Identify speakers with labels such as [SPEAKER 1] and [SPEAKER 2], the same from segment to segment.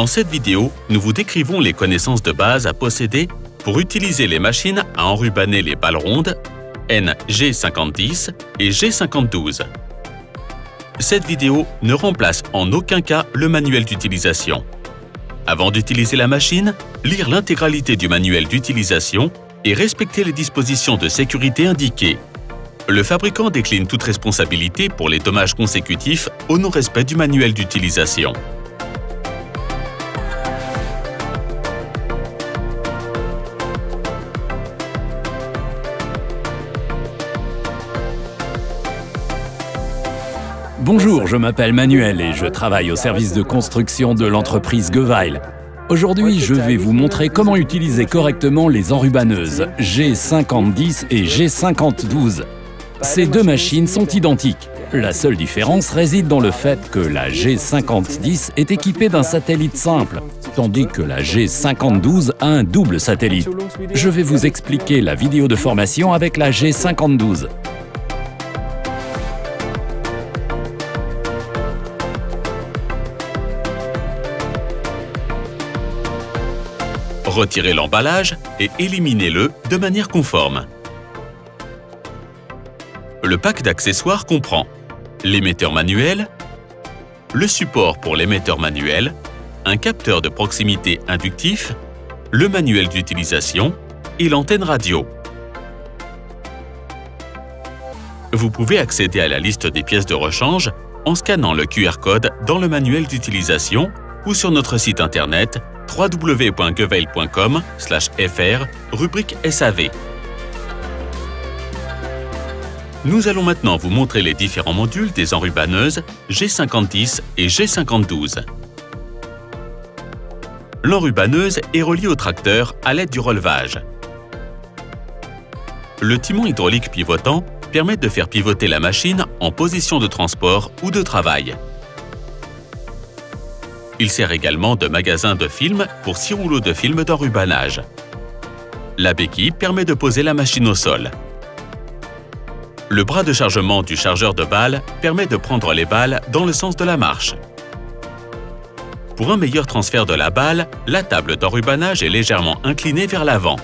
[SPEAKER 1] Dans cette vidéo, nous vous décrivons les connaissances de base à posséder pour utiliser les machines à enrubanner les balles rondes NG5010 et G5012. Cette vidéo ne remplace en aucun cas le manuel d'utilisation. Avant d'utiliser la machine, lire l'intégralité du manuel d'utilisation et respecter les dispositions de sécurité indiquées. Le fabricant décline toute responsabilité pour les dommages consécutifs au non-respect du manuel d'utilisation.
[SPEAKER 2] Bonjour, je m'appelle Manuel et je travaille au service de construction de l'entreprise Geweil. Aujourd'hui, je vais vous montrer comment utiliser correctement les enrubaneuses G5010 et G5012. Ces deux machines sont identiques. La seule différence réside dans le fait que la G5010 est équipée d'un satellite simple, tandis que la G5012 a un double satellite. Je vais vous expliquer la vidéo de formation avec la G5012.
[SPEAKER 1] Retirez l'emballage et éliminez-le de manière conforme. Le pack d'accessoires comprend l'émetteur manuel, le support pour l'émetteur manuel, un capteur de proximité inductif, le manuel d'utilisation et l'antenne radio. Vous pouvez accéder à la liste des pièces de rechange en scannant le QR code dans le manuel d'utilisation ou sur notre site internet www.geveil.com/fr, rubrique SAV. Nous allons maintenant vous montrer les différents modules des enrubaneuses G5010 et G5012. L'enrubaneuse est reliée au tracteur à l'aide du relevage. Le timon hydraulique pivotant permet de faire pivoter la machine en position de transport ou de travail. Il sert également de magasin de film pour six rouleaux de film d'enrubanage. La béquille permet de poser la machine au sol. Le bras de chargement du chargeur de balles permet de prendre les balles dans le sens de la marche. Pour un meilleur transfert de la balle, la table d'enrubanage est légèrement inclinée vers l'avant.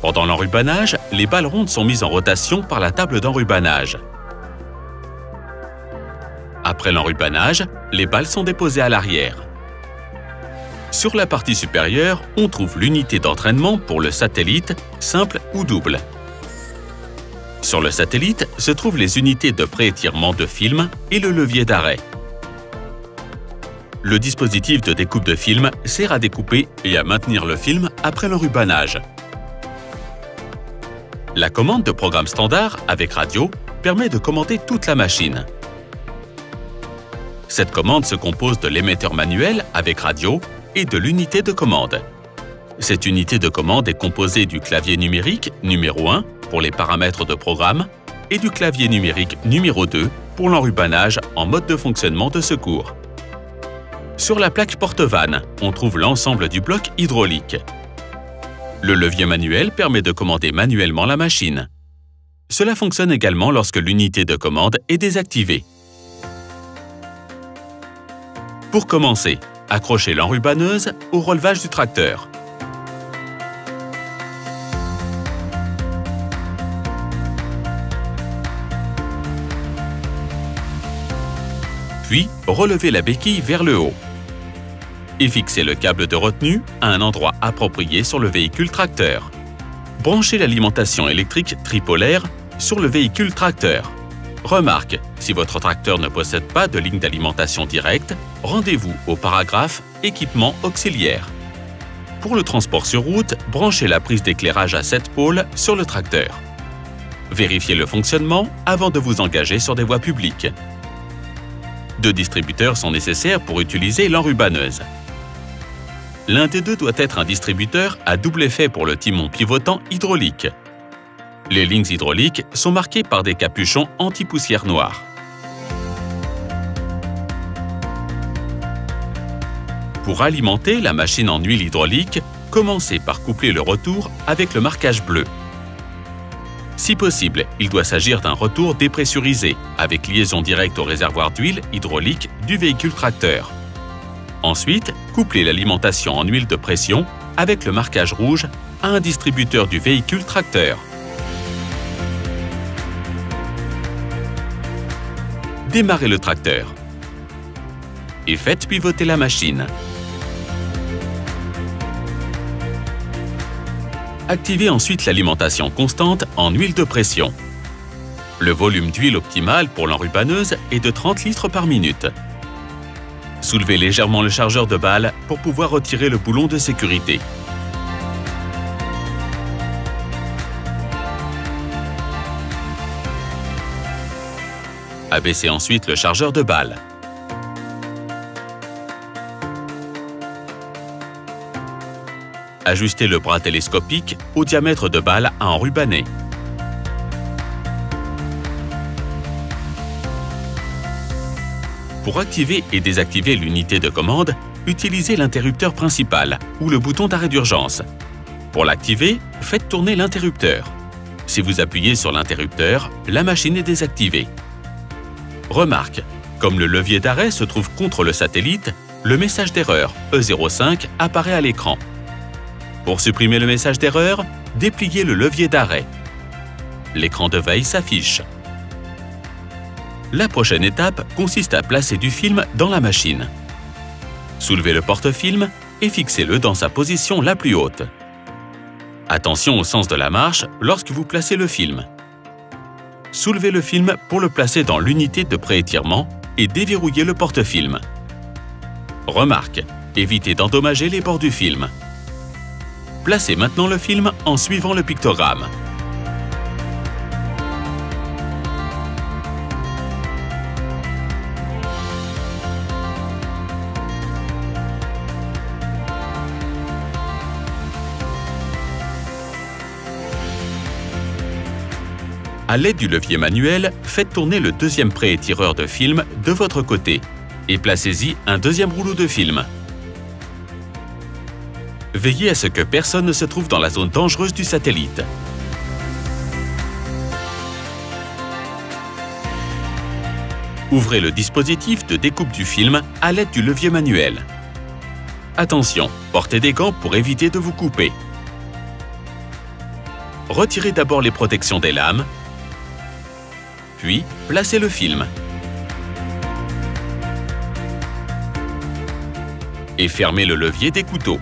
[SPEAKER 1] Pendant l'enrubanage, les balles rondes sont mises en rotation par la table d'enrubanage. Après l'enrubanage, les balles sont déposées à l'arrière. Sur la partie supérieure, on trouve l'unité d'entraînement pour le satellite, simple ou double. Sur le satellite se trouvent les unités de pré-étirement de film et le levier d'arrêt. Le dispositif de découpe de film sert à découper et à maintenir le film après l'enrubanage. La commande de programme standard avec radio permet de commander toute la machine. Cette commande se compose de l'émetteur manuel avec radio et de l'unité de commande. Cette unité de commande est composée du clavier numérique numéro 1 pour les paramètres de programme et du clavier numérique numéro 2 pour l'enrubanage en mode de fonctionnement de secours. Sur la plaque porte-vanne, on trouve l'ensemble du bloc hydraulique. Le levier manuel permet de commander manuellement la machine. Cela fonctionne également lorsque l'unité de commande est désactivée. Pour commencer, Accrochez l'enrubaneuse au relevage du tracteur. Puis, relevez la béquille vers le haut. Et fixez le câble de retenue à un endroit approprié sur le véhicule tracteur. Branchez l'alimentation électrique tripolaire sur le véhicule tracteur. Remarque, si votre tracteur ne possède pas de ligne d'alimentation directe, rendez-vous au paragraphe Équipement auxiliaire. Pour le transport sur route, branchez la prise d'éclairage à 7 pôles sur le tracteur. Vérifiez le fonctionnement avant de vous engager sur des voies publiques. Deux distributeurs sont nécessaires pour utiliser l'enrubaneuse. L'un des deux doit être un distributeur à double effet pour le timon pivotant hydraulique. Les lignes hydrauliques sont marquées par des capuchons anti-poussière noire. Pour alimenter la machine en huile hydraulique, commencez par coupler le retour avec le marquage bleu. Si possible, il doit s'agir d'un retour dépressurisé, avec liaison directe au réservoir d'huile hydraulique du véhicule tracteur. Ensuite, couplez l'alimentation en huile de pression avec le marquage rouge à un distributeur du véhicule tracteur. Démarrez le tracteur et faites pivoter la machine. Activez ensuite l'alimentation constante en huile de pression. Le volume d'huile optimal pour l'enrubaneuse est de 30 litres par minute. Soulevez légèrement le chargeur de balle pour pouvoir retirer le boulon de sécurité. Abaissez ensuite le chargeur de balle. Ajustez le bras télescopique au diamètre de balle à enrubanner. Pour activer et désactiver l'unité de commande, utilisez l'interrupteur principal ou le bouton d'arrêt d'urgence. Pour l'activer, faites tourner l'interrupteur. Si vous appuyez sur l'interrupteur, la machine est désactivée. Remarque, comme le levier d'arrêt se trouve contre le satellite, le message d'erreur E05 apparaît à l'écran. Pour supprimer le message d'erreur, dépliez le levier d'arrêt. L'écran de veille s'affiche. La prochaine étape consiste à placer du film dans la machine. Soulevez le porte-film et fixez-le dans sa position la plus haute. Attention au sens de la marche lorsque vous placez le film. Soulevez le film pour le placer dans l'unité de préétirement et déverrouillez le porte-film. Remarque, évitez d'endommager les bords du film. Placez maintenant le film en suivant le pictogramme. À l'aide du levier manuel, faites tourner le deuxième préétireur de film de votre côté et placez-y un deuxième rouleau de film. Veillez à ce que personne ne se trouve dans la zone dangereuse du satellite. Ouvrez le dispositif de découpe du film à l'aide du levier manuel. Attention, portez des gants pour éviter de vous couper. Retirez d'abord les protections des lames, puis placez le film. Et fermez le levier des couteaux.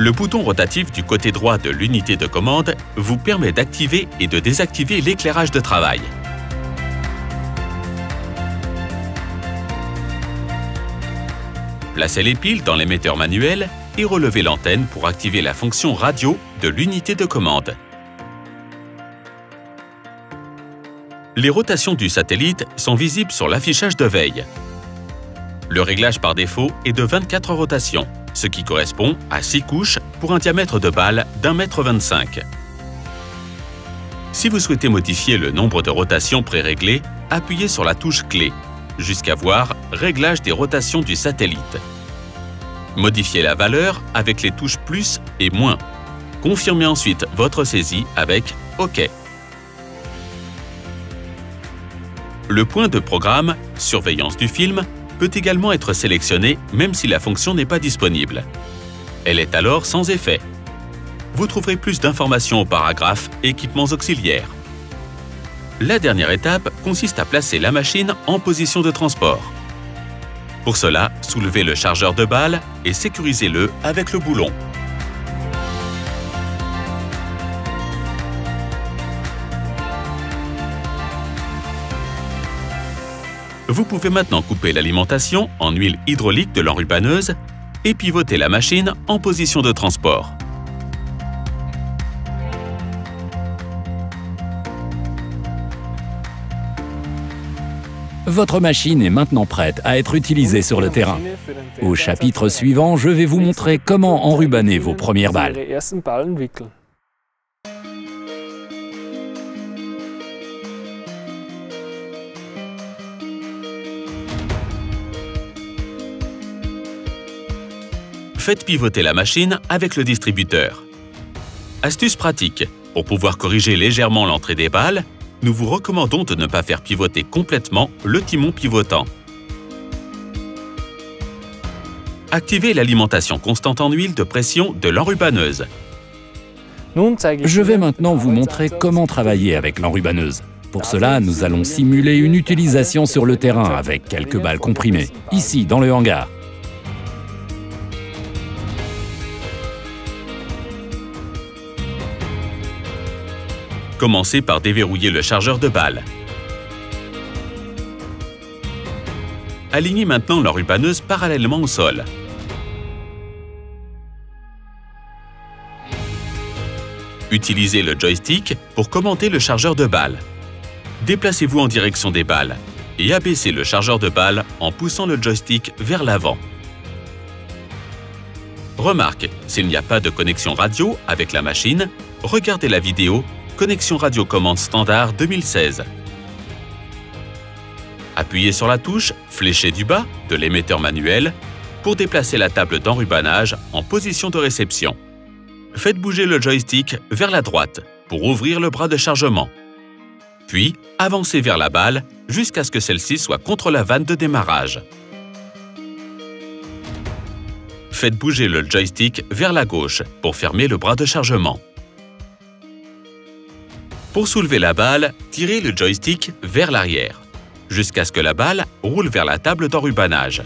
[SPEAKER 1] Le bouton rotatif du côté droit de l'unité de commande vous permet d'activer et de désactiver l'éclairage de travail. Placez les piles dans l'émetteur manuel et relevez l'antenne pour activer la fonction radio de l'unité de commande. Les rotations du satellite sont visibles sur l'affichage de veille. Le réglage par défaut est de 24 rotations ce qui correspond à 6 couches pour un diamètre de balle d'un mètre 25. Si vous souhaitez modifier le nombre de rotations préréglées, appuyez sur la touche clé jusqu'à voir Réglage des rotations du satellite. Modifiez la valeur avec les touches plus et moins. Confirmez ensuite votre saisie avec OK. Le point de programme Surveillance du film peut également être sélectionnée même si la fonction n'est pas disponible. Elle est alors sans effet. Vous trouverez plus d'informations au paragraphe Équipements auxiliaires. La dernière étape consiste à placer la machine en position de transport. Pour cela, soulevez le chargeur de balle et sécurisez-le avec le boulon. Vous pouvez maintenant couper l'alimentation en huile hydraulique de l'enrubaneuse et pivoter la machine en position de transport.
[SPEAKER 2] Votre machine est maintenant prête à être utilisée sur le terrain. Au chapitre suivant, je vais vous montrer comment enrubaner vos premières balles.
[SPEAKER 1] Faites pivoter la machine avec le distributeur. Astuce pratique. Pour pouvoir corriger légèrement l'entrée des balles, nous vous recommandons de ne pas faire pivoter complètement le timon pivotant. Activez l'alimentation constante en huile de pression de l'enrubaneuse.
[SPEAKER 2] Je vais maintenant vous montrer comment travailler avec l'enrubaneuse. Pour cela, nous allons simuler une utilisation sur le terrain avec quelques balles comprimées, ici dans le hangar.
[SPEAKER 1] Commencez par déverrouiller le chargeur de balles. Alignez maintenant l'enrubaneuse parallèlement au sol. Utilisez le joystick pour commenter le chargeur de balles. Déplacez-vous en direction des balles et abaissez le chargeur de balles en poussant le joystick vers l'avant. Remarque, s'il n'y a pas de connexion radio avec la machine, regardez la vidéo Connexion radio commande standard 2016. Appuyez sur la touche fléchée du bas de l'émetteur manuel pour déplacer la table d'enrubanage en position de réception faites bouger le joystick vers la droite pour ouvrir le bras de chargement. Puis, avancez vers la balle jusqu'à ce que celle-ci soit contre la vanne de démarrage. Faites bouger le joystick vers la gauche pour fermer le bras de chargement. Pour soulever la balle, tirez le joystick vers l'arrière, jusqu'à ce que la balle roule vers la table d'enrubanage.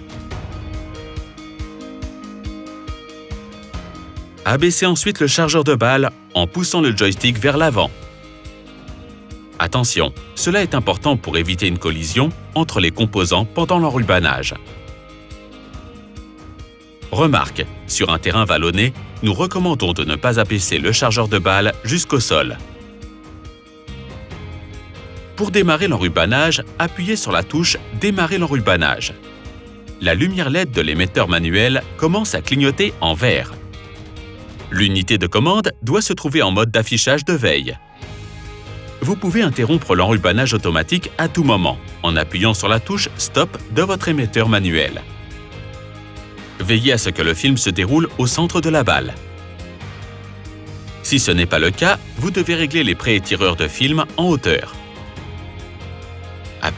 [SPEAKER 1] Abaissez ensuite le chargeur de balle en poussant le joystick vers l'avant. Attention, cela est important pour éviter une collision entre les composants pendant l'enrubanage. Remarque, sur un terrain vallonné, nous recommandons de ne pas abaisser le chargeur de balle jusqu'au sol. Pour démarrer l'enrubanage, appuyez sur la touche « Démarrer l'enrubanage ». La lumière LED de l'émetteur manuel commence à clignoter en vert. L'unité de commande doit se trouver en mode d'affichage de veille. Vous pouvez interrompre l'enrubanage automatique à tout moment en appuyant sur la touche Stop de votre émetteur manuel. Veillez à ce que le film se déroule au centre de la balle. Si ce n'est pas le cas, vous devez régler les préétireurs de film en hauteur.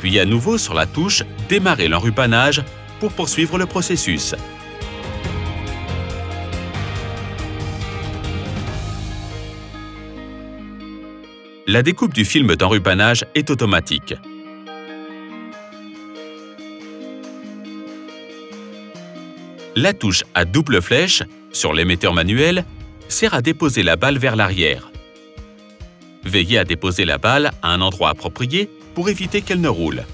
[SPEAKER 1] Appuyez à nouveau sur la touche Démarrer l'enrubanage pour poursuivre le processus. La découpe du film d'enrubanage est automatique. La touche à double flèche sur l'émetteur manuel sert à déposer la balle vers l'arrière. Veillez à déposer la balle à un endroit approprié pour éviter qu'elle ne roule.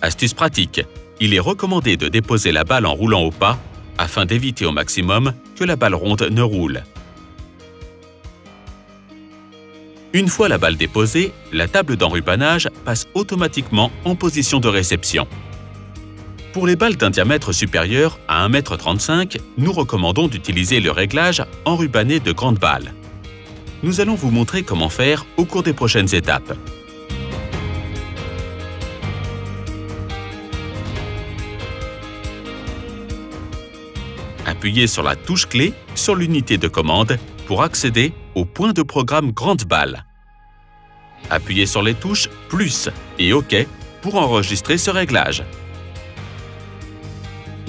[SPEAKER 1] Astuce pratique, il est recommandé de déposer la balle en roulant au pas afin d'éviter au maximum que la balle ronde ne roule. Une fois la balle déposée, la table d'enrubanage passe automatiquement en position de réception. Pour les balles d'un diamètre supérieur à 1,35 m, nous recommandons d'utiliser le réglage enrubané de grandes balles. Nous allons vous montrer comment faire au cours des prochaines étapes. Appuyez sur la touche clé sur l'unité de commande pour accéder au point de programme Grande Balle. Appuyez sur les touches Plus et OK pour enregistrer ce réglage.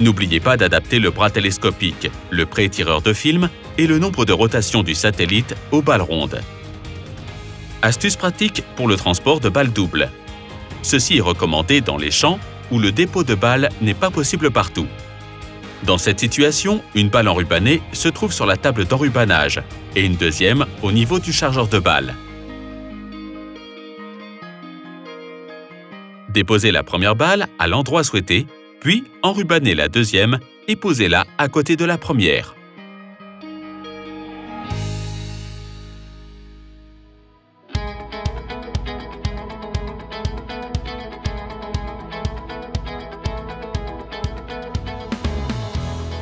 [SPEAKER 1] N'oubliez pas d'adapter le bras télescopique, le pré-tireur de film et le nombre de rotations du satellite aux balles rondes. Astuce pratique pour le transport de balles doubles. Ceci est recommandé dans les champs où le dépôt de balles n'est pas possible partout. Dans cette situation, une balle enrubanée se trouve sur la table d'enrubanage et une deuxième au niveau du chargeur de balles. Déposez la première balle à l'endroit souhaité, puis enrubanez la deuxième et posez-la à côté de la première.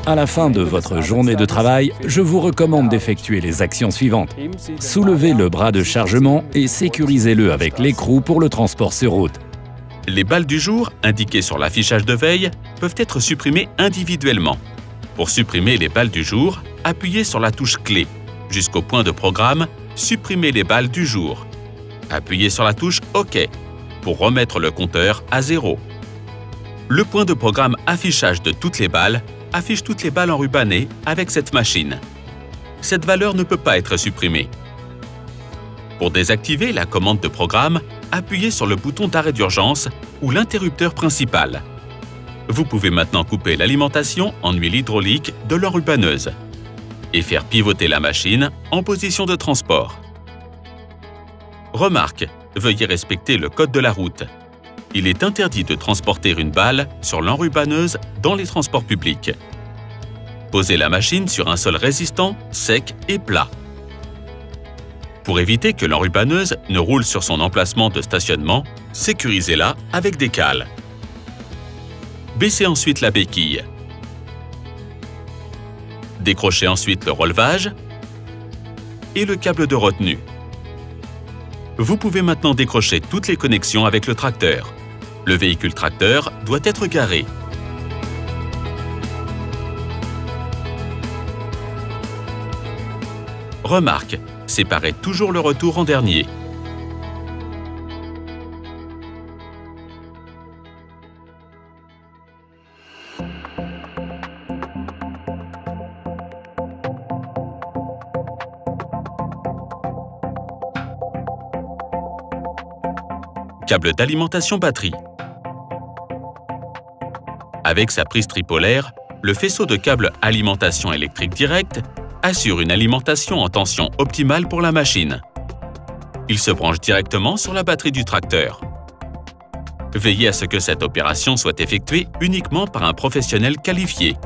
[SPEAKER 2] À la fin de votre journée de travail, je vous recommande d'effectuer les actions suivantes. Soulevez le bras de chargement et sécurisez-le avec l'écrou pour le transport sur route.
[SPEAKER 1] Les balles du jour, indiquées sur l'affichage de veille, peuvent être supprimées individuellement. Pour supprimer les balles du jour, appuyez sur la touche clé. Jusqu'au point de programme, supprimez les balles du jour. Appuyez sur la touche OK pour remettre le compteur à zéro. Le point de programme affichage de toutes les balles affiche toutes les balles enrubannées avec cette machine. Cette valeur ne peut pas être supprimée. Pour désactiver la commande de programme, appuyez sur le bouton d'arrêt d'urgence ou l'interrupteur principal. Vous pouvez maintenant couper l'alimentation en huile hydraulique de l'enrubaneuse et faire pivoter la machine en position de transport. Remarque, veuillez respecter le code de la route. Il est interdit de transporter une balle sur l'enrubaneuse dans les transports publics. Posez la machine sur un sol résistant, sec et plat. Pour éviter que l'enrubaneuse ne roule sur son emplacement de stationnement, sécurisez-la avec des cales. Baissez ensuite la béquille. Décrochez ensuite le relevage et le câble de retenue. Vous pouvez maintenant décrocher toutes les connexions avec le tracteur. Le véhicule tracteur doit être garé. Remarque, séparez toujours le retour en dernier. Câble d'alimentation batterie. Avec sa prise tripolaire, le faisceau de câble alimentation électrique directe assure une alimentation en tension optimale pour la machine. Il se branche directement sur la batterie du tracteur. Veillez à ce que cette opération soit effectuée uniquement par un professionnel qualifié.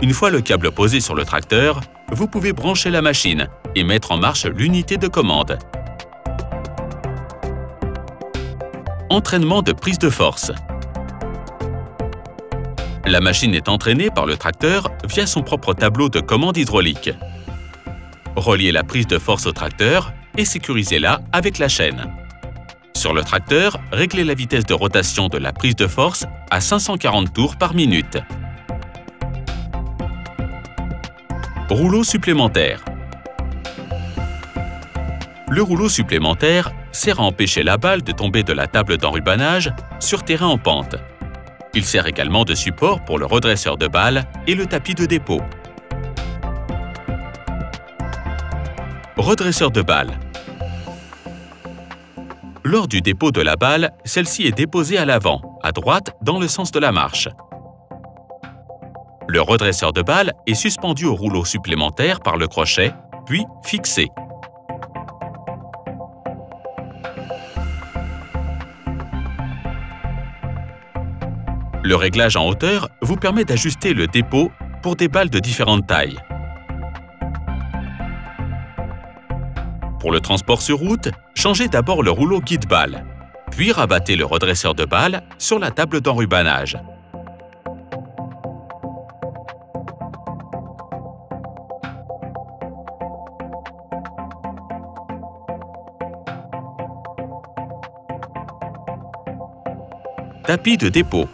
[SPEAKER 1] Une fois le câble posé sur le tracteur, vous pouvez brancher la machine et mettre en marche l'unité de commande. Entraînement de prise de force. La machine est entraînée par le tracteur via son propre tableau de commande hydraulique. Reliez la prise de force au tracteur et sécurisez-la avec la chaîne. Sur le tracteur, réglez la vitesse de rotation de la prise de force à 540 tours par minute. Rouleau supplémentaire. Le rouleau supplémentaire sert à empêcher la balle de tomber de la table d'enrubanage sur terrain en pente. Il sert également de support pour le redresseur de balle et le tapis de dépôt. Redresseur de balle. Lors du dépôt de la balle, celle-ci est déposée à l'avant, à droite, dans le sens de la marche. Le redresseur de balle est suspendu au rouleau supplémentaire par le crochet, puis fixé. Le réglage en hauteur vous permet d'ajuster le dépôt pour des balles de différentes tailles. Pour le transport sur route, changez d'abord le rouleau guide-balle, puis rabattez le redresseur de balle sur la table d'enrubanage. Tapis de dépôt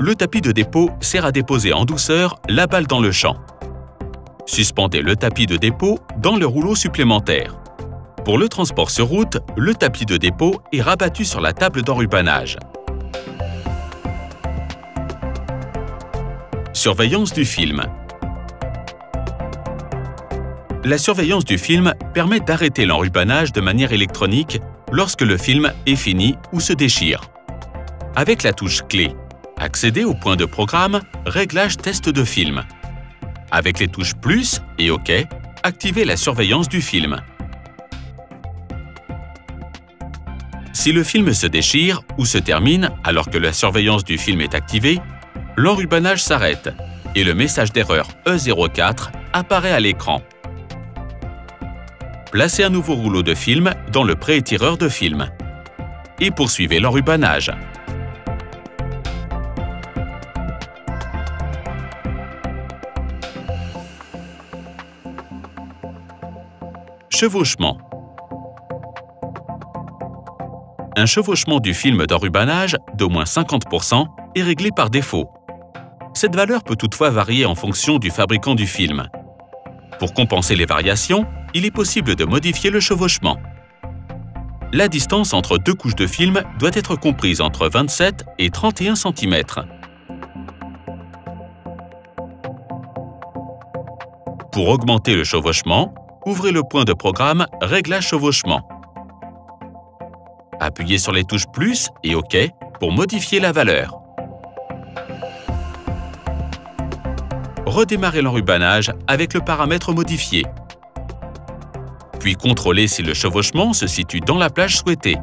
[SPEAKER 1] le tapis de dépôt sert à déposer en douceur la balle dans le champ. Suspendez le tapis de dépôt dans le rouleau supplémentaire. Pour le transport sur route, le tapis de dépôt est rabattu sur la table d'enrubanage. Surveillance du film La surveillance du film permet d'arrêter l'enrubanage de manière électronique lorsque le film est fini ou se déchire. Avec la touche clé Accédez au point de programme Réglage test de film. Avec les touches Plus et OK, activez la surveillance du film. Si le film se déchire ou se termine alors que la surveillance du film est activée, l'enrubanage s'arrête et le message d'erreur E04 apparaît à l'écran. Placez un nouveau rouleau de film dans le pré-étireur de film et poursuivez l'enrubanage. Chevauchement. Un chevauchement du film d'enrubanage d'au moins 50% est réglée par défaut. Cette valeur peut toutefois varier en fonction du fabricant du film. Pour compenser les variations, il est possible de modifier le chevauchement. La distance entre deux couches de film doit être comprise entre 27 et 31 cm. Pour augmenter le chevauchement, ouvrez le point de programme Réglage chevauchement. Appuyez sur les touches Plus et OK pour modifier la valeur. Redémarrez l'enrubanage avec le paramètre modifié. Puis contrôlez si le chevauchement se situe dans la plage souhaitée.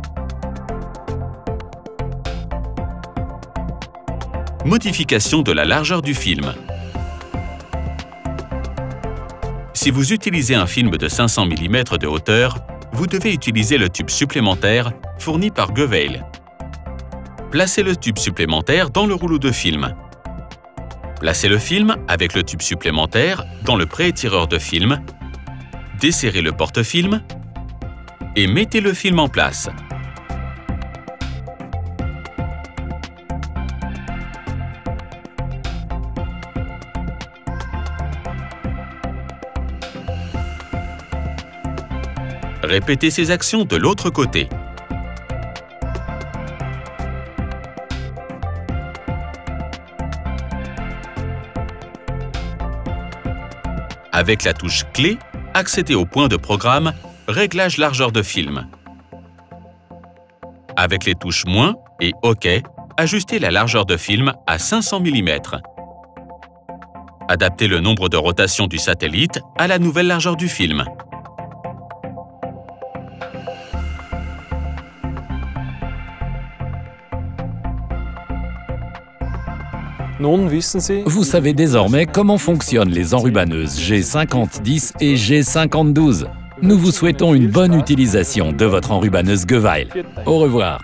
[SPEAKER 1] Modification de la largeur du film. Si vous utilisez un film de 500 mm de hauteur, vous devez utiliser le tube supplémentaire fourni par Goveil. Placez le tube supplémentaire dans le rouleau de film. Placez le film avec le tube supplémentaire dans le pré-étireur de film, desserrez le porte-film et mettez le film en place. Répétez ces actions de l'autre côté. Avec la touche Clé, accédez au point de programme Réglage largeur de film. Avec les touches Moins et OK, ajustez la largeur de film à 500 mm. Adaptez le nombre de rotations du satellite à la nouvelle largeur du film.
[SPEAKER 2] Vous savez désormais comment fonctionnent les enrubaneuses G5010 et G5012. Nous vous souhaitons une bonne utilisation de votre enrubaneuse Geweil. Au revoir.